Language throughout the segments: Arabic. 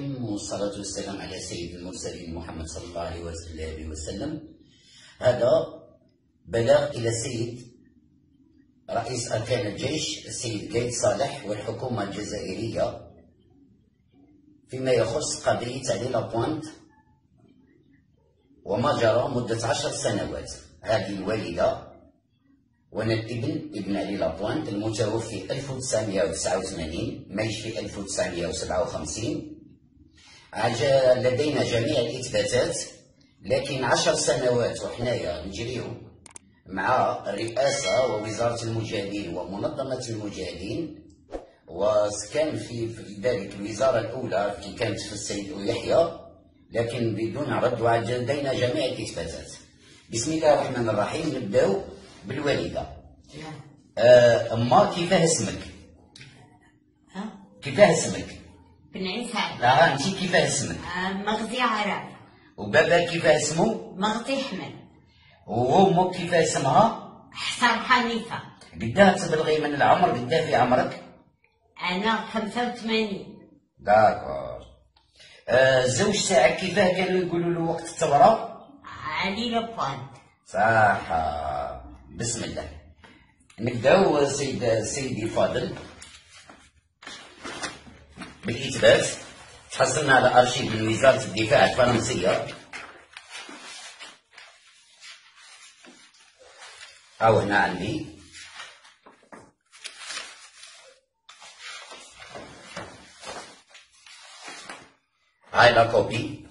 الرحيم والصلاة والسلام على سيد المرسلين محمد صلى الله عليه وسلم. هذا بلاغ إلى السيد رئيس أركان الجيش السيد قايد صالح والحكومة الجزائرية فيما يخص قضية علي لابوانت وما جرى مدة عشر سنوات. هذه الوالدة وأنا الابن ابن علي لابوانت المتوفي 1989 ميت في 1957 لدينا جميع الإثباتات لكن عشر سنوات وحنايا نجريو مع الرئاسة ووزارة المجاهدين ومنظمة المجاهدين وكان في ذلك الوزارة الأولى كي كانت في السيد يحيى لكن بدون رد لدينا جميع الإثباتات بسم الله الرحمن الرحيم نبداو بالوالدة آه أما كيفاه اسمك؟ ها؟ كيفاه اسمك؟ بن عيسى لا أنت كيفاه اسمك؟ آه، مغزي عرب. وبابا كيفاه اسمه؟ مغزي حمل وأمك كيفاه اسمها؟ حسن حنيفة. قداه تبلغي من العمر؟ قداه في عمرك؟ خمسة وثمانين. داكور. آه زوج تاعك كيفاه كانوا يقولوا له وقت الثورة؟ علي لبوانت صح بسم الله. نبداو سيد سيدي الفاضل بالاثبات تحصلنا على أرشيف من وزارة الدفاع الفرنسيه أو هنا عندي. هاي لا كوبي.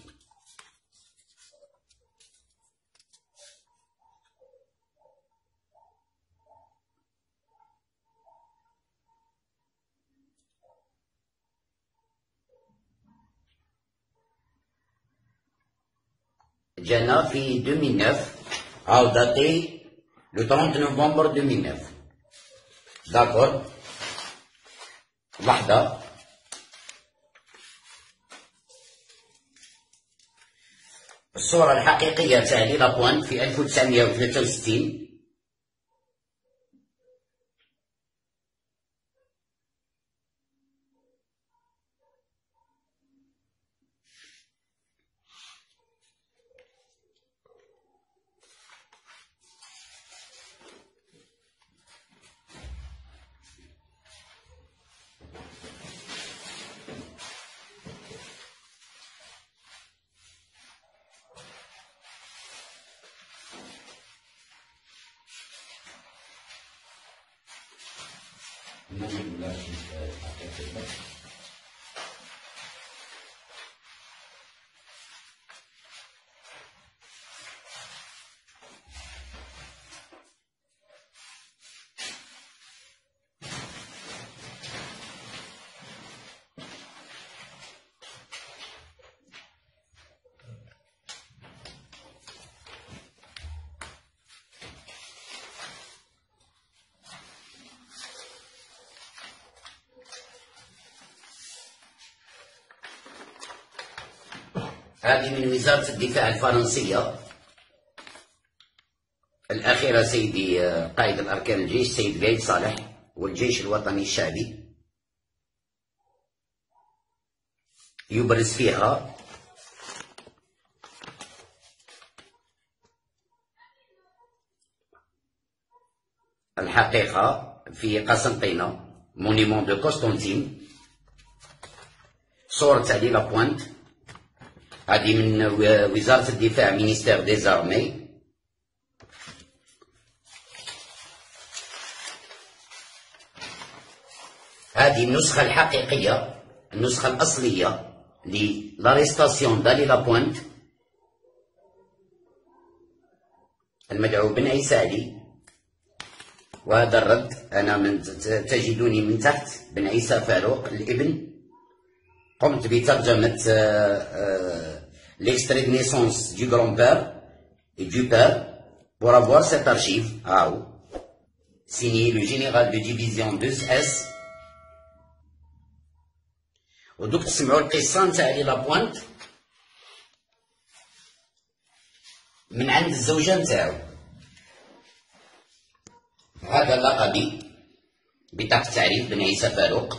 جانا في 2009 أو داتي لو 30 نوفمبر 2009 داكور لحظة الصورة الحقيقية تاع لي لابوان في 1963 Alhamdulillah kita akan هذه من وزارة الدفاع الفرنسية. الأخيرة سيدي قائد الأركان الجيش سيد قايد صالح والجيش الوطني الشعبي. يبرز فيها الحقيقة في قسنطينة monument de Constantine صورة علي La Pointe هذه من وزارة الدفاع ministère des Armées هذه النسخة الحقيقية النسخة الأصلية ل l'arrestation d'Ali La Pointe المدعو بن عيسى علي وهذا الرد أنا من تجدوني من تحت بن عيسى فاروق الابن قمت بترجمة l'extrait de naissance du grand-père et du père pour avoir cette archive, ah, signé le général de division 2S. ودوك تسمعوا القصة نتاع لي لابوانت من عند الزوجة نتاعو هذا لقبي بطاقة تعريف بن عيسى فاروق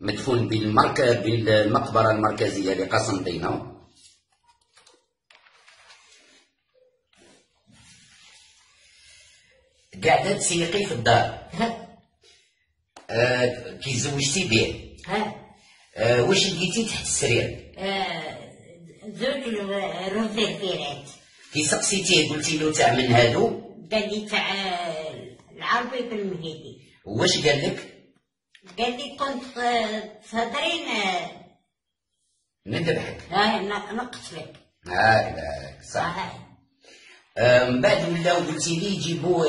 مدفون بالمرك... بالمقبرة المركزية لقسنطينة قاعدة تسيقي في الدار. آه كي زوجتي به ها. آه واش لقيتي تحت السرير؟ آه، زوج روزيفيرات كي سقسيتيه قلتي له تاع من هادو؟ قال لي تاع العربي بالمهيدي واش قال لك؟ قال لي كنت تهضرين نذبحك ن- نقتلك هكذا صح من بعد ولاو قلتي لي يجيبوا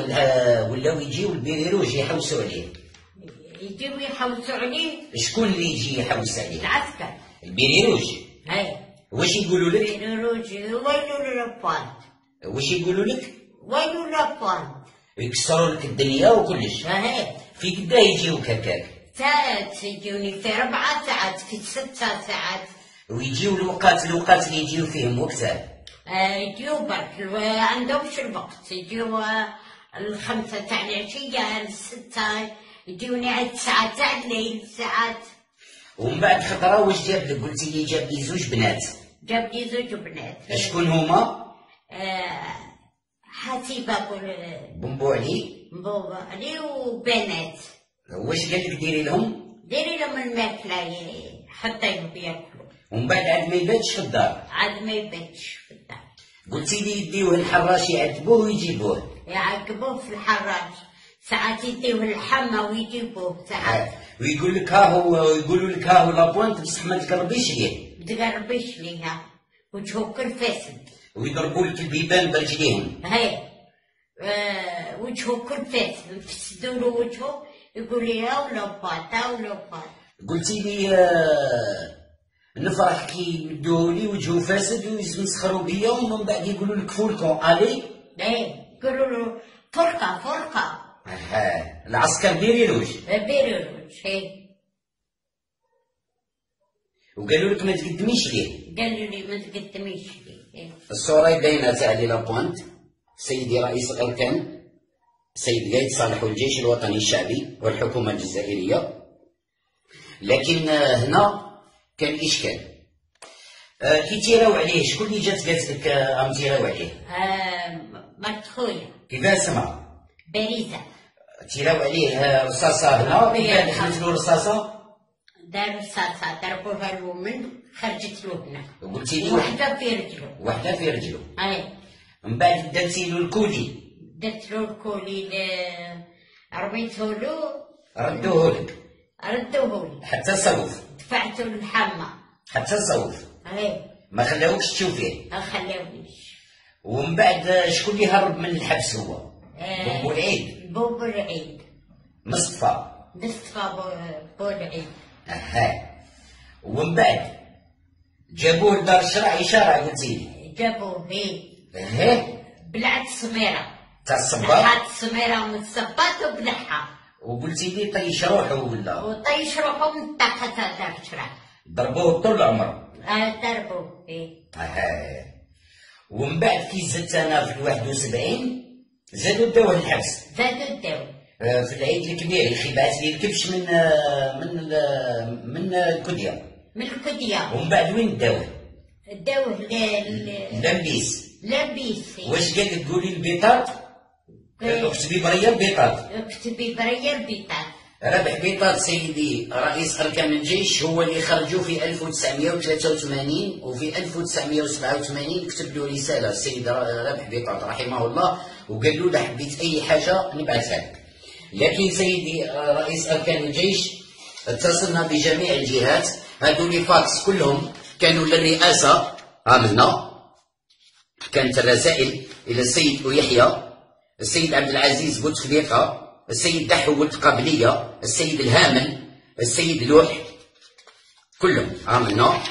لها ولاو يجيو البيريروج يحوسوا عليه يجيو يحوسوا عليه شكون اللي يجي يحوس عليه العسكر البيريروج هاي واش يقولوا لك بيروج ويلو لابوانت واش يقولوا لك ويلو لابوانت يكسروا لك الدنيا وكلش هاي في قدا يجيوك هكاك ساعات يجوني في أربع ساعات في ست ساعات. ويجيو الوقات الوقات اللي يجيو فيهم وقتها آه، يجيو برك عندهمش الوقت. يجيو آه، الخمسة تاع العشية الستة. يجوني على الساعة تاع الليل ساعات. ومن بعد خطرة واش جاب لك؟ قلتي لي جاب لي زوج بنات. جاب لي زوج بنات. شكون هما؟ آه، حسيبة بول- بومبو علي بابا علي وبنات واش قال لك ديري لهم ديري لهم الماكلة ي- حتى ياكلوا ومن بعد عاد ما يباتش في الدار عاد ما يباتش في الدار قلتي لي يديوه الحراش يعذبوه ويجيبوه يعقبوه في الحراج ساعات يديوه الحمى ويجيبوه ساعات ويقول لك ها هو ويقولوا لك ها هو لابوانت بصح ما تقربيش ليه متقربش ليها وجهه كل فاسد ويضربوا لك البيبان برجليهم هاي آه وجهه كل فاسد يفسدوا له وجهه يقول لي يا ولا بات ولا بات. قلتي لي آه، نفرح كي يدوه وجهه فاسد ويسخروا بيا ومن بعد يقولوا لك فولكون ألي؟ إيه يقولوا له فرقة فرقة. ها العسكر بيريروج بيروج هي وقالوا لك ما تقدميش ليه قالوا لي ما تقدميش لي إيه. الصورة باينة تاع لي لابوانت سيدي رئيس الأركان سيد قايد صالح والجيش الوطني الشعبي والحكومة الجزائرية. لكن آه، هنا كان إشكال. آه، كي تيراو عليه شكون اللي جات قالت لك آه، ام تيراو عليه؟ مرت خويا كيفاه اسمها باريزة تيراو عليه رصاصة هنا كيفاه دخلت له رصاصة؟ داروا الصلصة ضربوها له من خرجت له هنا. وقلتي لي وحدة في رجله. وحدة في رجله. هاي من بعد درتي له الكودي درت له الكولي ل- رميته له. ردوه لك. ردوه لي. حتى صوف دفعته للحمى. حتى صوف هاي ما خلاوكش تشوفيه. ما خلاونيش. ومن بعد شكون اللي هرب من الحبس هو؟ آه، بوبو العيد. بوب العيد. مصطفى. مصطفى بو- بو العيد. أها. ومن بعد جابوه لدار الشرع إشارة قلتي لي. جابوه هي آه بلعت سميرة. تاع الصباط لحات سميرة من الصباط وبلعها وقلتي لي طيش روحه ولا؟ وطيش روحه من طاقة دار الشرع ضربوه طول العمر آه، ضربوه هي أها. ومن بعد كي زدت أنا في ال 71 زادوا داوه الحبس. زادوا الدواء آه، في العيد الكبير يخي بعث لي الكبش من آه، من من الكديه من الكدية ومن بعد وين داوه؟ الدواء ل- لمبيس لبيس واش قال لك قولي البيطاط اكتبي بريا البيطاط اكتبي بريا البيطاط رابح بيطاط سيدي رئيس أركان الجيش هو اللي خرجوا في 1983 وفي 1987 كتب له رسالة. السيد ربح بيطاط رحمه الله وقال له إذا حبيت أي حاجة نبعثها لك. لكن سيدي رئيس أركان الجيش اتصلنا بجميع الجهات. هذو les fax كلهم كانوا للرئاسة. عملنا كانت الرسائل إلى السيد يحيى السيد عبد العزيز بوتفليقة السيد دحو ولد قابلية السيد الهامل السيد لوح كلهم عملنا